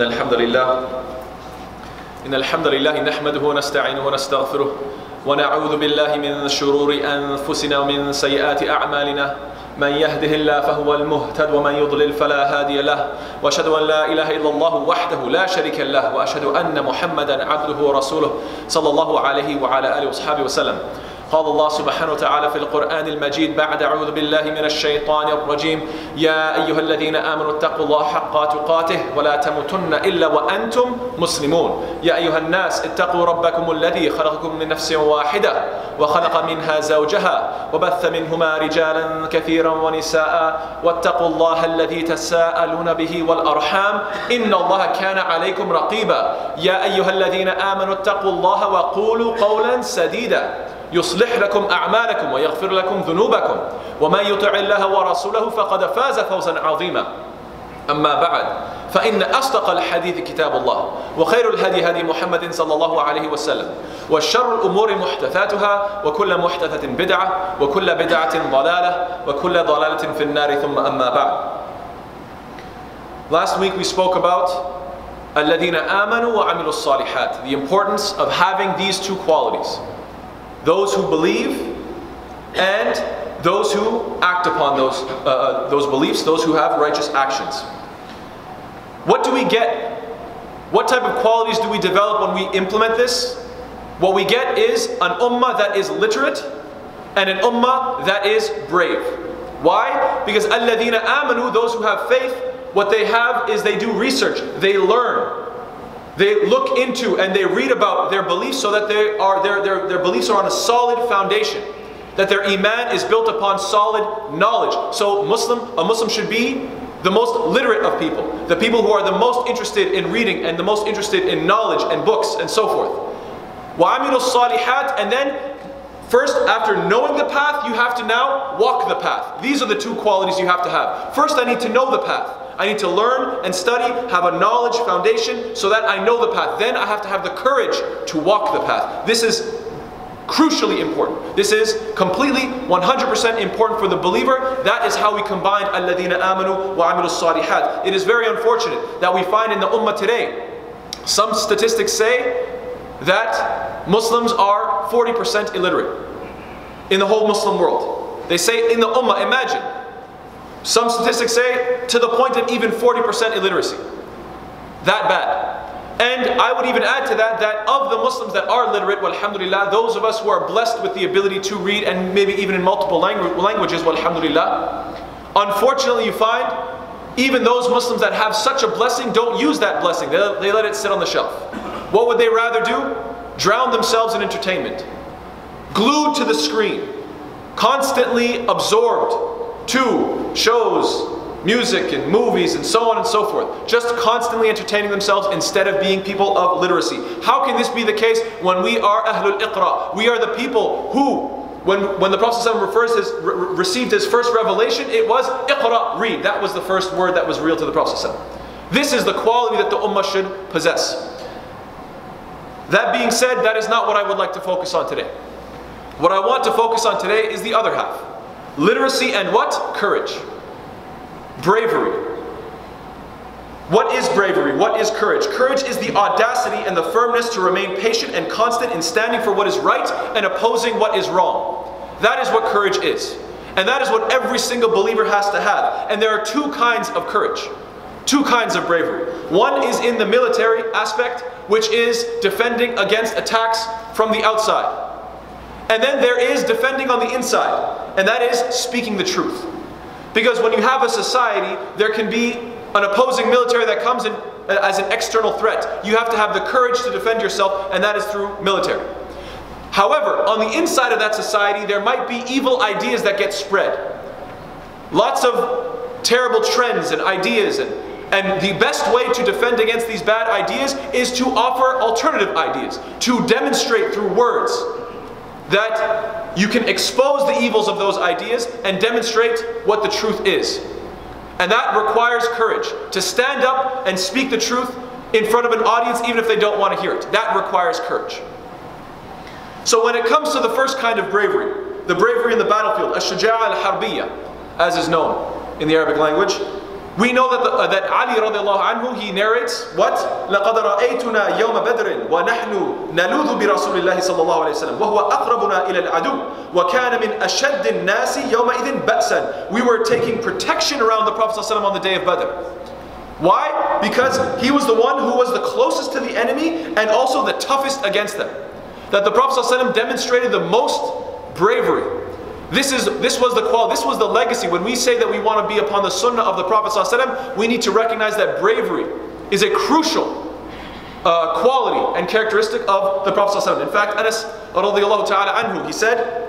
إن الحمد لله إن الحمد لله نحمده ونستعينه ونستغفره ونعوذ بالله من شرور أنفسنا ومن سيئات أعمالنا. من يهده الله فهو المهتد ومن يضلل فلا هادي له. وأشهد أن لا إله إلا الله وحده لا شريك له وأشهد أن محمدا عبده ورسوله صلى الله عليه وعلى آله وصحبه وسلم. قال الله سبحانه وتعالى في القرآن المجيد بعد أعوذ بالله من الشيطان الرجيم. يا أيها الذين آمنوا اتقوا الله حق تقاته ولا تموتن إلا وأنتم مسلمون. يا أيها الناس اتقوا ربكم الذي خلقكم من نفس واحدة وخلق منها زوجها وبث منهما رجالا كثيرا ونساء واتقوا الله الذي تساءلون به والأرحام إن الله كان عليكم رقيبا. يا أيها الذين آمنوا اتقوا الله وقولوا قولا سديدا. يصلح لكم أعمالكم ويغفر لكم ذنوبكم. ومن يطع الله ورسوله فقد فاز فوزا عظيما. أما بعد فإن أصدق الحديث كتاب الله وخير الهدي هدي محمد صلى الله عليه وسلم والشر الأمور محدثاتها وكل محدثة بدعة وكل بدعة ضلالة وكل ضلالة في النار ثم أما بعد. Last week we spoke about الذين آمنوا وعملوا الصالحات the importance of having these two qualities. Those who believe and those who act upon those, uh, those beliefs, those who have righteous actions. What do we get? What type of qualities do we develop when we implement this? What we get is an ummah that is literate and an ummah that is brave. Why? Because alladhina amanu, those who have faith, what they have is they do research, they learn, they look into and they read about their beliefs so that they are, their, their, their beliefs are on a solid foundation. That their iman is built upon solid knowledge. So Muslim, a Muslim should be the most literate of people. The people who are the most interested in reading and the most interested in knowledge and books and so forth. وَعَمِلُوا الصَّالِحَاتِ And then First, after knowing the path, you have to now walk the path. These are the two qualities you have to have. First, I need to know the path. I need to learn and study, have a knowledge foundation so that I know the path. Then I have to have the courage to walk the path. This is crucially important. This is completely 100% important for the believer. That is how we combine alladhina amanu wa amilu salihat. It is very unfortunate that we find in the ummah today, some statistics say that Muslims are 40% illiterate in the whole Muslim world. They say in the ummah, imagine, some statistics say to the point of even 40% illiteracy. That bad. And I would even add to that that of the Muslims that are literate, alhamdulillah, those of us who are blessed with the ability to read and maybe even in multiple langu- languages, alhamdulillah, unfortunately you find even those Muslims that have such a blessing don't use that blessing. They, they let it sit on the shelf. What would they rather do? Drown themselves in entertainment. Glued to the screen. Constantly absorbed to shows, music, and movies, and so on and so forth. Just constantly entertaining themselves instead of being people of literacy. How can this be the case when we are Ahlul Iqra? We are the people who, when, when the Prophet refers his, re- received his first revelation, it was Iqra, read. That was the first word that was real to the Prophet. This is the quality that the Ummah should possess. That being said, that is not what I would like to focus on today. What I want to focus on today is the other half literacy and what? Courage. Bravery. What is bravery? What is courage? Courage is the audacity and the firmness to remain patient and constant in standing for what is right and opposing what is wrong. That is what courage is. And that is what every single believer has to have. And there are two kinds of courage. Two kinds of bravery. One is in the military aspect, which is defending against attacks from the outside. And then there is defending on the inside, and that is speaking the truth. Because when you have a society, there can be an opposing military that comes in uh, as an external threat. You have to have the courage to defend yourself, and that is through military. However, on the inside of that society, there might be evil ideas that get spread. Lots of terrible trends and ideas and and the best way to defend against these bad ideas is to offer alternative ideas, to demonstrate through words that you can expose the evils of those ideas and demonstrate what the truth is. And that requires courage to stand up and speak the truth in front of an audience, even if they don't want to hear it. That requires courage. So, when it comes to the first kind of bravery, the bravery in the battlefield, ash-shaja'a al-harbiyya, as is known in the Arabic language, We know that, the, uh, that Ali radiallahu anhu, he narrates what? لَقَدْ رَأَيْتُنَا يَوْمَ بَدْرٍ وَنَحْنُ نَلُوذُ بِرَسُولِ اللَّهِ صلى الله عليه وسلم وهو أقربنا إلى العدو وكان من أشد الناس يومئذ بأسا We were taking protection around the Prophet ﷺ on the day of Badr. Why? Because he was the one who was the closest to the enemy and also the toughest against them. That the Prophet ﷺ demonstrated the most bravery, this, is, this was the quality, this was the legacy. When we say that we want to be upon the sunnah of the Prophet ﷺ, we need to recognize that bravery is a crucial uh, quality and characteristic of the Prophet ﷺ. In fact, Anas radiallahu ta'ala anhu, he said,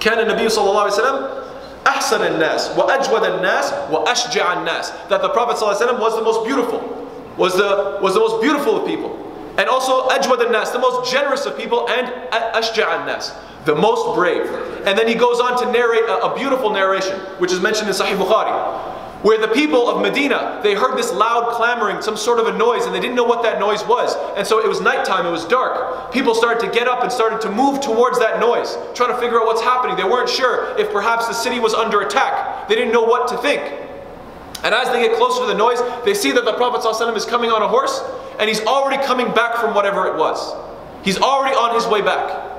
كان النبي صلى الله عليه وسلم أحسن الناس وأجود الناس وأشجع الناس that the Prophet ﷺ was the most beautiful was the, was the most beautiful of people and also ajwad al-nas, the most generous of people, and ashja' al-nas, the most brave. And then he goes on to narrate a, a beautiful narration, which is mentioned in Sahih Bukhari, where the people of Medina, they heard this loud clamoring, some sort of a noise, and they didn't know what that noise was. And so it was nighttime, it was dark. People started to get up and started to move towards that noise, trying to figure out what's happening. They weren't sure if perhaps the city was under attack. They didn't know what to think. And as they get closer to the noise, they see that the Prophet ﷺ is coming on a horse, and he's already coming back from whatever it was. He's already on his way back.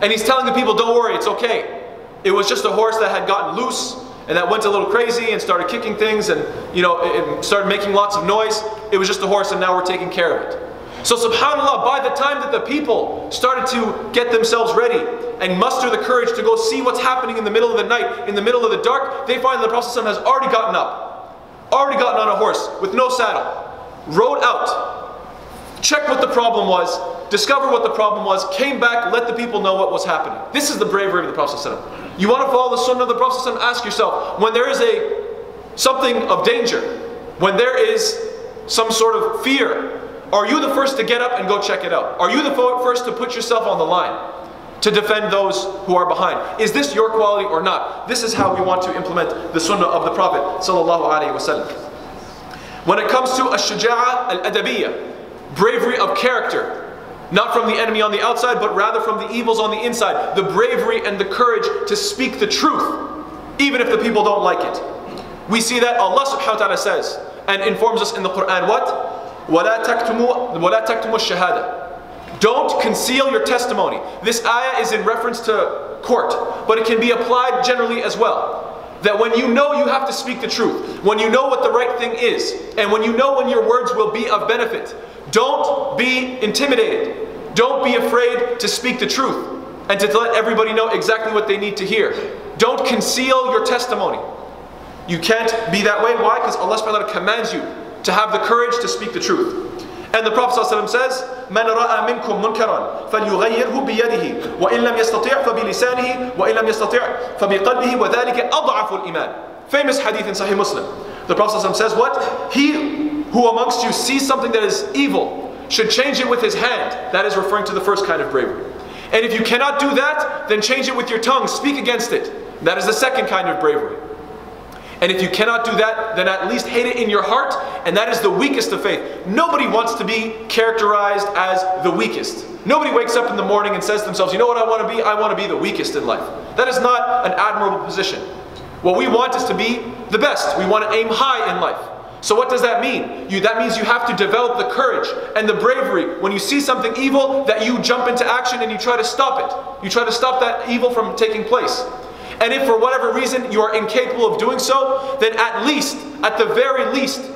And he's telling the people, don't worry, it's okay. It was just a horse that had gotten loose and that went a little crazy and started kicking things and you know it started making lots of noise. It was just a horse and now we're taking care of it. So subhanAllah, by the time that the people started to get themselves ready and muster the courage to go see what's happening in the middle of the night, in the middle of the dark, they find that the Prophet has already gotten up, already gotten on a horse with no saddle, rode out, checked what the problem was, discovered what the problem was, came back, let the people know what was happening. This is the bravery of the Prophet. You want to follow the sunnah of the Prophet? Ask yourself when there is a something of danger, when there is some sort of fear, are you the first to get up and go check it out? Are you the first to put yourself on the line to defend those who are behind? Is this your quality or not? This is how we want to implement the sunnah of the Prophet When it comes to ash-shaja'a al-adabiyya, bravery of character, not from the enemy on the outside, but rather from the evils on the inside. The bravery and the courage to speak the truth, even if the people don't like it. We see that Allah subhanahu wa ta'ala says and informs us in the Quran what? وَلَا تَكْتُمُوا, وَلَا تَكْتُمُوا الشَّهَادَةِ don't conceal your testimony. This ayah is in reference to court, but it can be applied generally as well. That when you know you have to speak the truth, when you know what the right thing is, and when you know when your words will be of benefit, don't be intimidated. Don't be afraid to speak the truth and to let everybody know exactly what they need to hear. Don't conceal your testimony. You can't be that way. Why? Because Allah commands you to have the courage to speak the truth. And the Prophet ﷺ says, من رأى منكم منكرا فليغيره بيده وإن لم يستطيع فبلسانه وإن لم يستطيع فبقلبه وذلك أضعف الإيمان. Famous hadith in Sahih Muslim. The Prophet ﷺ says what? He who amongst you sees something that is evil should change it with his hand. That is referring to the first kind of bravery. And if you cannot do that, then change it with your tongue. Speak against it. That is the second kind of bravery. And if you cannot do that, then at least hate it in your heart, and that is the weakest of faith. Nobody wants to be characterized as the weakest. Nobody wakes up in the morning and says to themselves, you know what I want to be? I want to be the weakest in life. That is not an admirable position. What we want is to be the best. We want to aim high in life. So what does that mean? You, that means you have to develop the courage and the bravery when you see something evil that you jump into action and you try to stop it. You try to stop that evil from taking place. And if for whatever reason you are incapable of doing so, then at least, at the very least,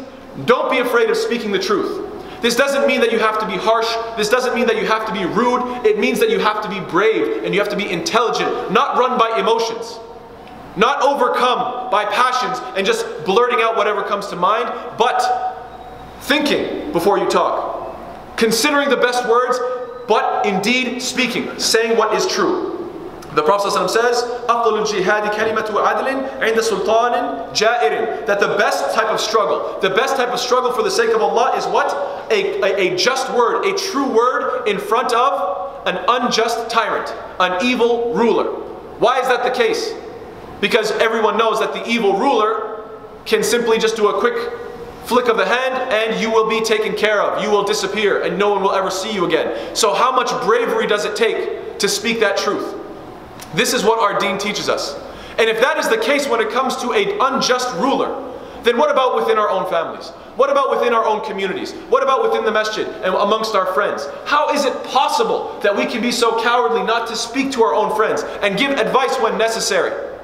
don't be afraid of speaking the truth. This doesn't mean that you have to be harsh. This doesn't mean that you have to be rude. It means that you have to be brave and you have to be intelligent, not run by emotions. Not overcome by passions and just blurting out whatever comes to mind, but thinking before you talk. Considering the best words, but indeed speaking, saying what is true. The Prophet ﷺ says, أفضل الجهاد كلمة عدل عند سلطان جائر That the best type of struggle, the best type of struggle for the sake of Allah is what? A, a, a just word, a true word in front of an unjust tyrant, an evil ruler. Why is that the case? Because everyone knows that the evil ruler can simply just do a quick flick of the hand and you will be taken care of. You will disappear and no one will ever see you again. So how much bravery does it take to speak that truth? This is what our deen teaches us. And if that is the case when it comes to an unjust ruler, then what about within our own families? What about within our own communities? What about within the masjid and amongst our friends? How is it possible that we can be so cowardly not to speak to our own friends and give advice when necessary?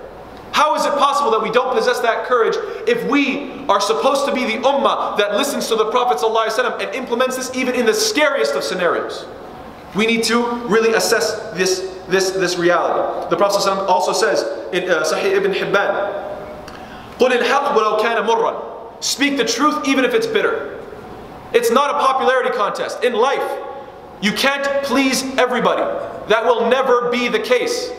How is it possible that we don't possess that courage if we are supposed to be the ummah that listens to the Prophet and implements this even in the scariest of scenarios? We need to really assess this, this, this reality. The Prophet ﷺ also says in uh, Sahih ibn Hibban, قُلِ الْحَقْ وَلَوْ كَانَ مُرًّا Speak the truth even if it's bitter. It's not a popularity contest. In life, you can't please everybody. That will never be the case.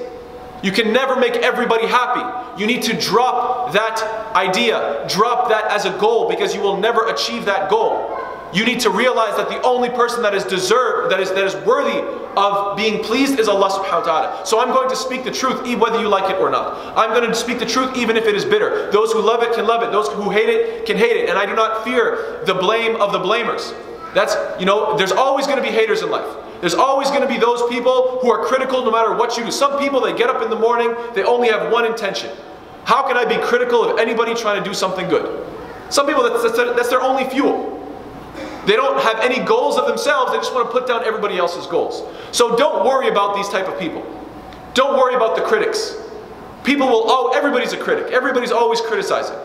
You can never make everybody happy. You need to drop that idea, drop that as a goal because you will never achieve that goal. You need to realize that the only person that is deserved, that is that is worthy of being pleased is Allah subhanahu wa ta'ala. So I'm going to speak the truth whether you like it or not. I'm going to speak the truth even if it is bitter. Those who love it can love it. Those who hate it can hate it. And I do not fear the blame of the blamers. That's, you know, there's always going to be haters in life. There's always going to be those people who are critical no matter what you do. Some people, they get up in the morning, they only have one intention. How can I be critical of anybody trying to do something good? Some people, that's, that's, that's their only fuel. They don't have any goals of themselves, they just want to put down everybody else's goals. So don't worry about these type of people. Don't worry about the critics. People will, oh, everybody's a critic. Everybody's always criticizing.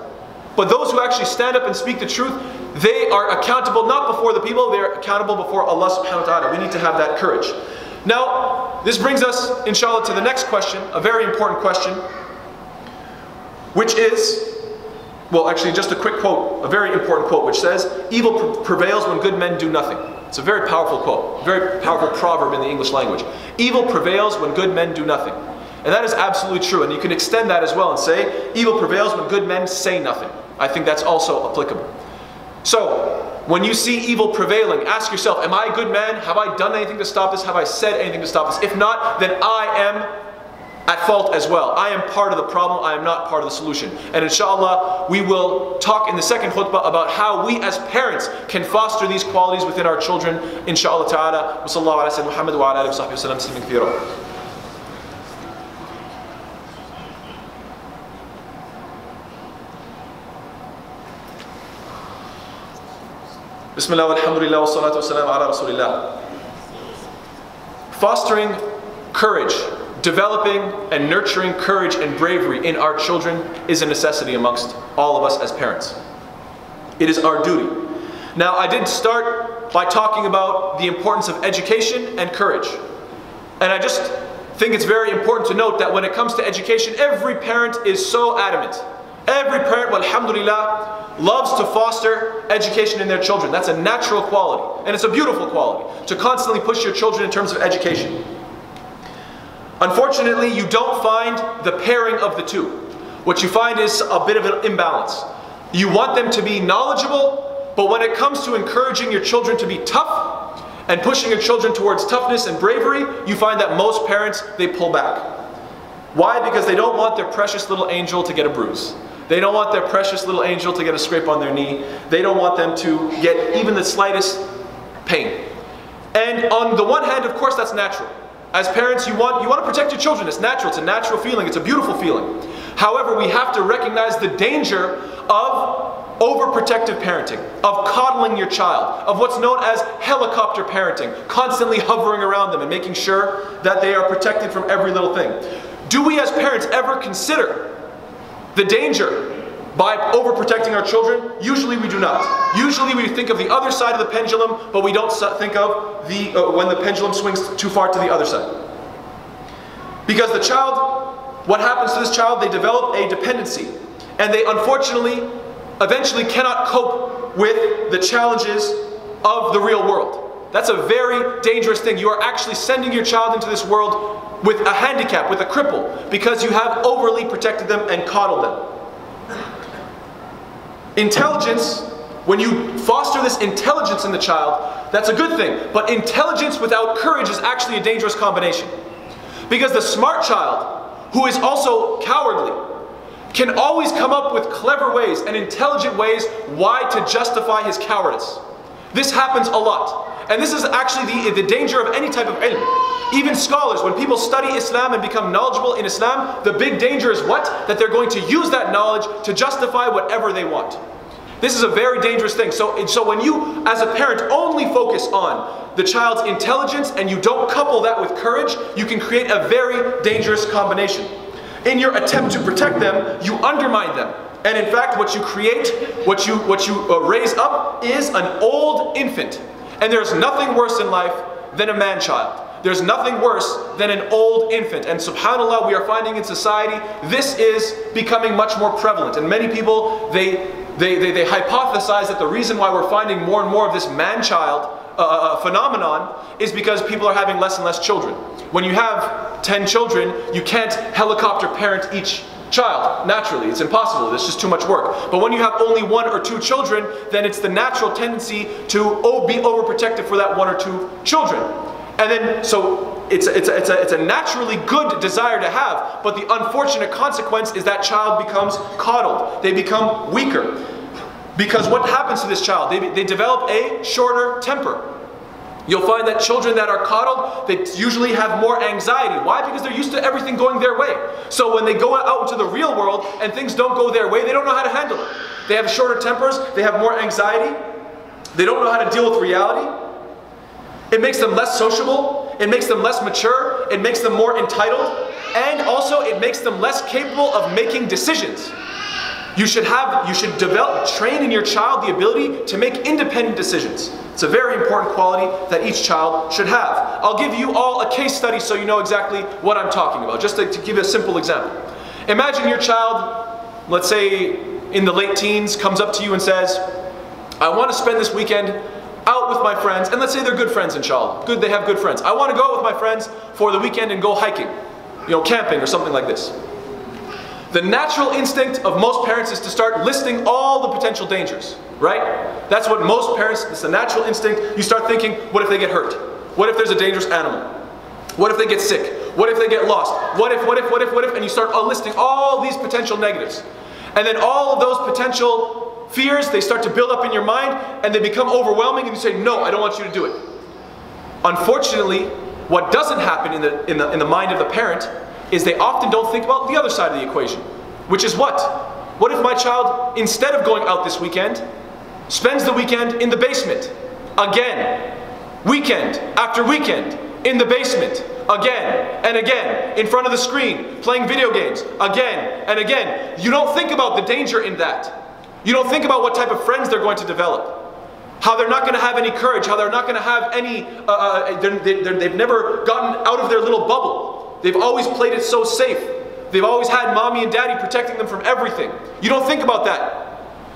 But those who actually stand up and speak the truth, they are accountable not before the people, they're accountable before Allah subhanahu wa ta'ala. We need to have that courage. Now, this brings us, inshallah, to the next question, a very important question, which is, well, actually, just a quick quote, a very important quote, which says, Evil prevails when good men do nothing. It's a very powerful quote, very powerful proverb in the English language. Evil prevails when good men do nothing. And that is absolutely true. And you can extend that as well and say, Evil prevails when good men say nothing. I think that's also applicable. So, when you see evil prevailing, ask yourself, Am I a good man? Have I done anything to stop this? Have I said anything to stop this? If not, then I am at fault as well. I am part of the problem, I am not part of the solution. And inshallah, we will talk in the second khutbah about how we as parents can foster these qualities within our children, inshallah ta'ala. Wa sallallahu ala Muhammad wa ala alihi wa sallam Bismillah, alhamdulillah, wa salatu wa salam ala rasulillah. Fostering courage, developing and nurturing courage and bravery in our children is a necessity amongst all of us as parents. It is our duty. Now, I did start by talking about the importance of education and courage. And I just think it's very important to note that when it comes to education, every parent is so adamant Every parent, alhamdulillah, loves to foster education in their children. That's a natural quality, and it's a beautiful quality to constantly push your children in terms of education. Unfortunately, you don't find the pairing of the two. What you find is a bit of an imbalance. You want them to be knowledgeable, but when it comes to encouraging your children to be tough and pushing your children towards toughness and bravery, you find that most parents, they pull back. Why? Because they don't want their precious little angel to get a bruise. They don't want their precious little angel to get a scrape on their knee. They don't want them to get even the slightest pain. And on the one hand, of course, that's natural. As parents, you want, you want to protect your children. It's natural. It's a natural feeling. It's a beautiful feeling. However, we have to recognize the danger of overprotective parenting, of coddling your child, of what's known as helicopter parenting, constantly hovering around them and making sure that they are protected from every little thing. Do we as parents ever consider the danger by overprotecting our children? Usually we do not. Usually we think of the other side of the pendulum, but we don't think of the uh, when the pendulum swings too far to the other side. Because the child, what happens to this child? They develop a dependency, and they unfortunately eventually cannot cope with the challenges of the real world. That's a very dangerous thing. You are actually sending your child into this world with a handicap, with a cripple, because you have overly protected them and coddled them. Intelligence, when you foster this intelligence in the child, that's a good thing. But intelligence without courage is actually a dangerous combination. Because the smart child, who is also cowardly, can always come up with clever ways and intelligent ways why to justify his cowardice. This happens a lot. And this is actually the, the danger of any type of ilm. Even scholars, when people study Islam and become knowledgeable in Islam, the big danger is what? That they're going to use that knowledge to justify whatever they want. This is a very dangerous thing. So, so when you, as a parent, only focus on the child's intelligence and you don't couple that with courage, you can create a very dangerous combination. In your attempt to protect them, you undermine them. And in fact, what you create, what you, what you uh, raise up, is an old infant. And there's nothing worse in life than a man child. There's nothing worse than an old infant. And subhanAllah, we are finding in society, this is becoming much more prevalent. And many people, they, they, they, they hypothesize that the reason why we're finding more and more of this man child uh, uh, uh, phenomenon is because people are having less and less children. When you have 10 children, you can't helicopter parent each child, naturally. It's impossible. It's just too much work. But when you have only one or two children, then it's the natural tendency to be overprotective for that one or two children. And then, so it's a, it's, a, it's, a, it's a naturally good desire to have, but the unfortunate consequence is that child becomes coddled. They become weaker. Because what happens to this child? They, they develop a shorter temper. You'll find that children that are coddled, they usually have more anxiety. Why? Because they're used to everything going their way. So when they go out into the real world and things don't go their way, they don't know how to handle it. They have shorter tempers, they have more anxiety, they don't know how to deal with reality. It makes them less sociable, it makes them less mature, it makes them more entitled, and also it makes them less capable of making decisions. You should have, you should develop, train in your child the ability to make independent decisions. It's a very important quality that each child should have. I'll give you all a case study so you know exactly what I'm talking about. Just to, to give you a simple example. Imagine your child, let's say in the late teens, comes up to you and says, I want to spend this weekend out with my friends, and let's say they're good friends, inshallah. Good, they have good friends. I want to go out with my friends for the weekend and go hiking, you know, camping or something like this. The natural instinct of most parents is to start listing all the potential dangers, right? That's what most parents, it's a natural instinct. You start thinking, what if they get hurt? What if there's a dangerous animal? What if they get sick? What if they get lost? What if, what if, what if, what if? And you start listing all these potential negatives. And then all of those potential fears, they start to build up in your mind and they become overwhelming and you say, no, I don't want you to do it. Unfortunately, what doesn't happen in the, in the, in the mind of the parent is they often don't think about the other side of the equation, which is what? What if my child, instead of going out this weekend, spends the weekend in the basement? Again. Weekend after weekend in the basement. Again and again. In front of the screen, playing video games. Again and again. You don't think about the danger in that. You don't think about what type of friends they're going to develop. How they're not going to have any courage. How they're not going to have any, uh, uh, they're, they've never gotten out of their little bubble. They've always played it so safe. They've always had mommy and daddy protecting them from everything. You don't think about that.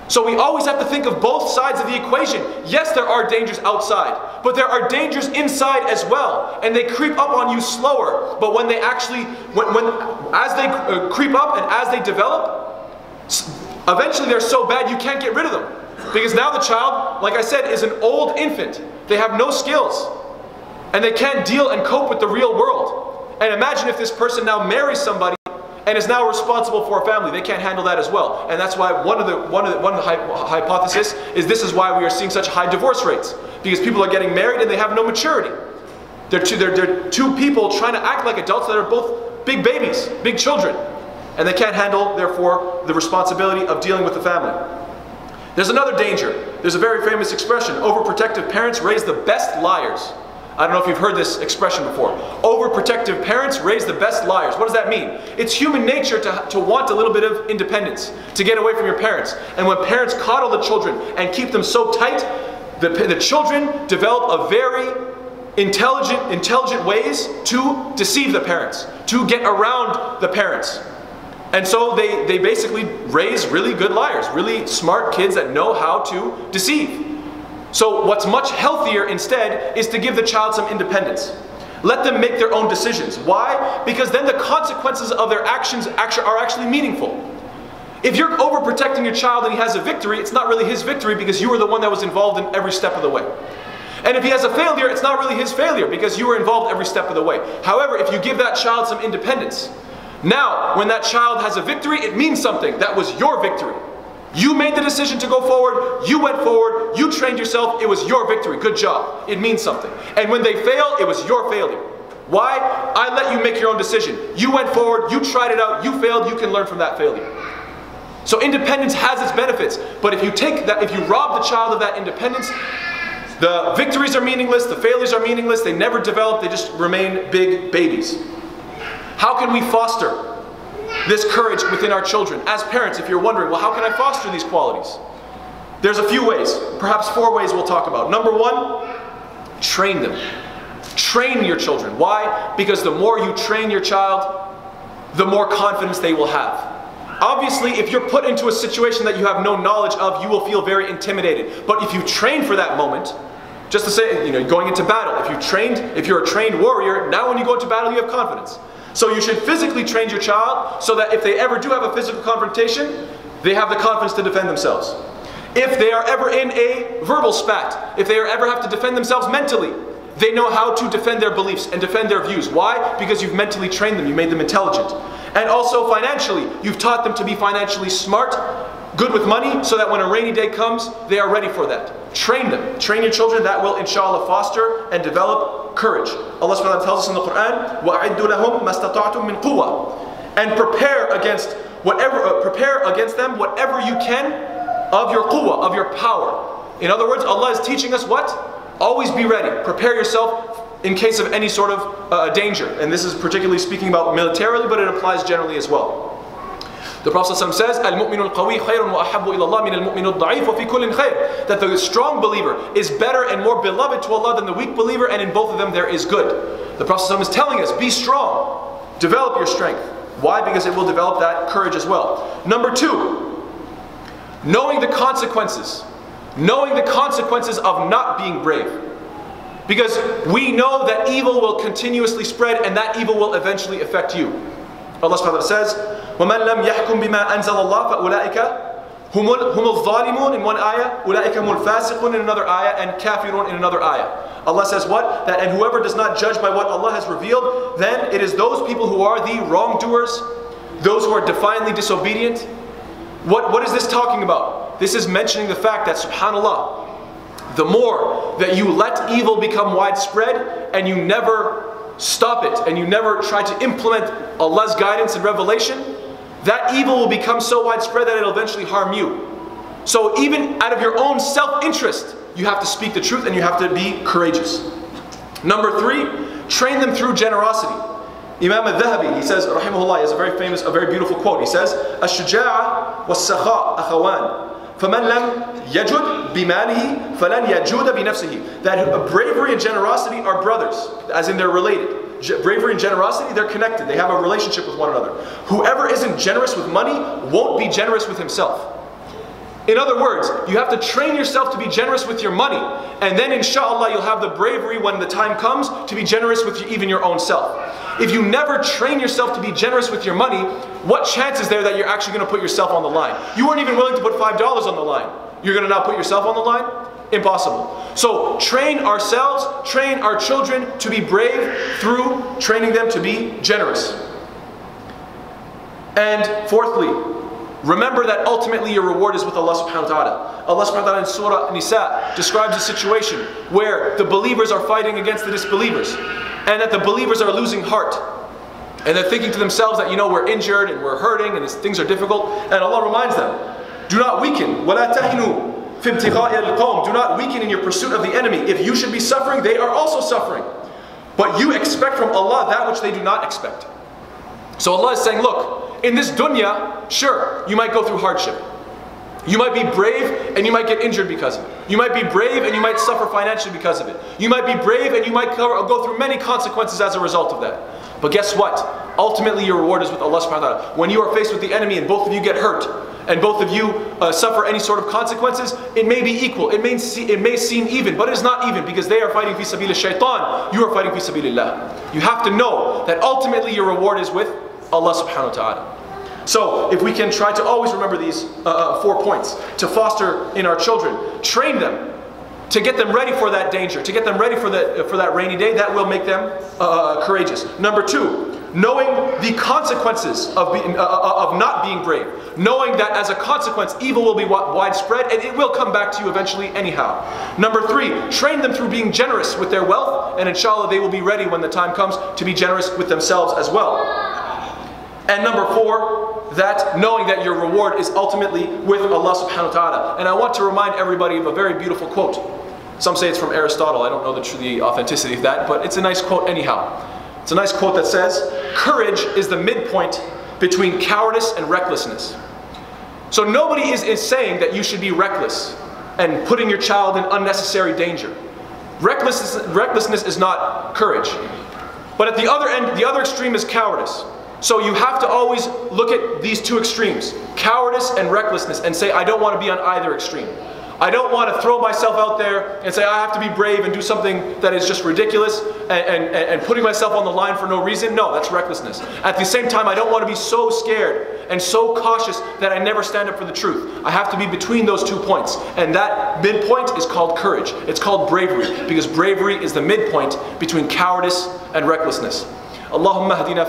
So we always have to think of both sides of the equation. Yes, there are dangers outside, but there are dangers inside as well, and they creep up on you slower. But when they actually, when, when as they uh, creep up and as they develop, eventually they're so bad you can't get rid of them. Because now the child, like I said, is an old infant. They have no skills, and they can't deal and cope with the real world. And imagine if this person now marries somebody and is now responsible for a family. They can't handle that as well. And that's why one of the one of the one of the hypothesis is this is why we are seeing such high divorce rates because people are getting married and they have no maturity. They're two, they're, they're two people trying to act like adults that are both big babies, big children, and they can't handle therefore the responsibility of dealing with the family. There's another danger. There's a very famous expression: overprotective parents raise the best liars. I don't know if you've heard this expression before. Overprotective parents raise the best liars. What does that mean? It's human nature to, to want a little bit of independence, to get away from your parents. And when parents coddle the children and keep them so tight, the, the children develop a very intelligent, intelligent ways to deceive the parents, to get around the parents. And so they, they basically raise really good liars, really smart kids that know how to deceive. So what's much healthier instead is to give the child some independence. Let them make their own decisions. Why? Because then the consequences of their actions are actually meaningful. If you're overprotecting your child and he has a victory, it's not really his victory because you were the one that was involved in every step of the way. And if he has a failure, it's not really his failure because you were involved every step of the way. However, if you give that child some independence, now when that child has a victory, it means something. That was your victory. You made the decision to go forward, you went forward, you trained yourself, it was your victory. Good job. It means something. And when they fail, it was your failure. Why? I let you make your own decision. You went forward, you tried it out, you failed, you can learn from that failure. So independence has its benefits, but if you take that, if you rob the child of that independence, the victories are meaningless, the failures are meaningless, they never develop, they just remain big babies. How can we foster this courage within our children? As parents, if you're wondering, well, how can I foster these qualities? There's a few ways, perhaps four ways we'll talk about. Number one, train them. Train your children. Why? Because the more you train your child, the more confidence they will have. Obviously, if you're put into a situation that you have no knowledge of, you will feel very intimidated. But if you train for that moment, just to say, you know, going into battle, if you trained, if you're a trained warrior, now when you go into battle, you have confidence. So you should physically train your child so that if they ever do have a physical confrontation, they have the confidence to defend themselves. If they are ever in a verbal spat, if they ever have to defend themselves mentally, they know how to defend their beliefs and defend their views. Why? Because you've mentally trained them, you made them intelligent. And also financially, you've taught them to be financially smart, good with money, so that when a rainy day comes, they are ready for that. Train them. Train your children. That will, inshallah, foster and develop courage. Allah subhanahu wa ta'ala tells us in the Quran, وَأَعِدُّ لَهُمْ مَسْتَطَعْتُم مِّن قُوَّةٍ And prepare against whatever, uh, prepare against them whatever you can of your quwwah, of your power. In other words, Allah is teaching us what? Always be ready. Prepare yourself in case of any sort of uh, danger. And this is particularly speaking about militarily, but it applies generally as well. The Prophet says, Al-mu'minu al-qawi khayrun wa ahabbu ila Allah min al-mu'minu al-da'if wa fi kullin khayr. That the strong believer is better and more beloved to Allah than the weak believer, and in both of them there is good. The Prophet is telling us, be strong. Develop your strength. Why? Because it will develop that courage as well. Number two, knowing the consequences, knowing the consequences of not being brave. Because we know that evil will continuously spread and that evil will eventually affect you. Allah subhanahu wa ta'ala says, وَمَنْ لَمْ يَحْكُمْ بِمَا أَنزَلَ اللَّهِ فَأُولَٰئِكَ هم الظالمون in one ayah, أولئك هم الفاسقون in another ayah, and kafirun in another ayah. Allah says what? That and whoever does not judge by what Allah has revealed, then it is those people who are the wrongdoers, those who are defiantly disobedient, what, what is this talking about? This is mentioning the fact that, subhanAllah, the more that you let evil become widespread and you never stop it and you never try to implement Allah's guidance and revelation, that evil will become so widespread that it'll eventually harm you. So, even out of your own self interest, you have to speak the truth and you have to be courageous. Number three, train them through generosity. Imam al-Dhahabi, he says, rahimahullah, he has a very famous, a very beautiful quote. He says, الشجاعة والسخاء أخوان فمن لم يجد بماله فلن يجود بنفسه That bravery and generosity are brothers, as in they're related. Bravery and generosity, they're connected. They have a relationship with one another. Whoever isn't generous with money won't be generous with himself. In other words, you have to train yourself to be generous with your money. And then, inshallah, you'll have the bravery when the time comes to be generous with even your own self. If you never train yourself to be generous with your money, what chance is there that you're actually going to put yourself on the line? You weren't even willing to put $5 on the line. You're going to now put yourself on the line? Impossible. So, train ourselves, train our children to be brave through training them to be generous. And fourthly, Remember that ultimately your reward is with Allah subhanahu wa ta'ala. Allah subhanahu wa ta'ala in Surah Nisa describes a situation where the believers are fighting against the disbelievers and that the believers are losing heart. And they're thinking to themselves that, you know, we're injured and we're hurting and things are difficult. And Allah reminds them, do not weaken. وَلَا تَهِنُوا فِي الْقَوْمِ do not weaken in your pursuit of the enemy. If you should be suffering, they are also suffering. But you expect from Allah that which they do not expect. So Allah is saying, look, in this dunya, sure, you might go through hardship. You might be brave and you might get injured because of it. You might be brave and you might suffer financially because of it. You might be brave and you might go through many consequences as a result of that. But guess what? Ultimately, your reward is with Allah subhanahu wa ta'ala. When you are faced with the enemy and both of you get hurt, and both of you uh, suffer any sort of consequences, it may be equal. It may, see, it may seem even, but it is not even because they are fighting fi sabilillah shaitan. You are fighting fi sabilillah. You have to know that ultimately your reward is with Allah subhanahu wa ta'ala. So, if we can try to always remember these uh, uh, four points to foster in our children, train them to get them ready for that danger, to get them ready for that, for that rainy day, that will make them uh, uh, courageous. Number two, knowing the consequences of, being, uh, uh, of not being brave, knowing that as a consequence, evil will be widespread and it will come back to you eventually anyhow. Number three, train them through being generous with their wealth, and inshallah, they will be ready when the time comes to be generous with themselves as well. And number four, that knowing that your reward is ultimately with Allah subhanahu wa ta'ala. And I want to remind everybody of a very beautiful quote. Some say it's from Aristotle. I don't know the, the authenticity of that, but it's a nice quote anyhow. It's a nice quote that says, Courage is the midpoint between cowardice and recklessness. So nobody is, is saying that you should be reckless and putting your child in unnecessary danger. Recklessness, recklessness is not courage. But at the other end, the other extreme is cowardice. So you have to always look at these two extremes, cowardice and recklessness, and say, I don't want to be on either extreme. I don't want to throw myself out there and say I have to be brave and do something that is just ridiculous and, and, and putting myself on the line for no reason. No, that's recklessness. At the same time, I don't want to be so scared and so cautious that I never stand up for the truth. I have to be between those two points. And that midpoint is called courage. It's called bravery because bravery is the midpoint between cowardice and recklessness. اللهم اهدنا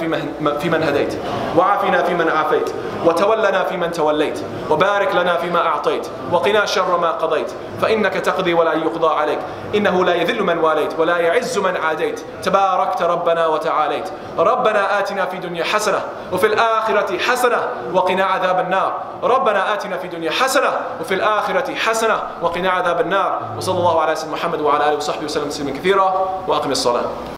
فيمن هديت وعافنا فيمن عافيت وتولنا فيمن توليت وبارك لنا فيما أعطيت وقنا شر ما قضيت فإنك تقضي ولا يقضى عليك إنه لا يذل من واليت ولا يعز من عاديت تباركت ربنا وتعاليت ربنا آتنا في دنيا حسنة وفي الآخرة حسنة وقنا عذاب النار ربنا آتنا في دنيا حسنة وفي الآخرة حسنة وقنا عذاب النار وصلى الله على سيدنا محمد وعلى آله وصحبه وسلم كثيرا وأقم الصلاة.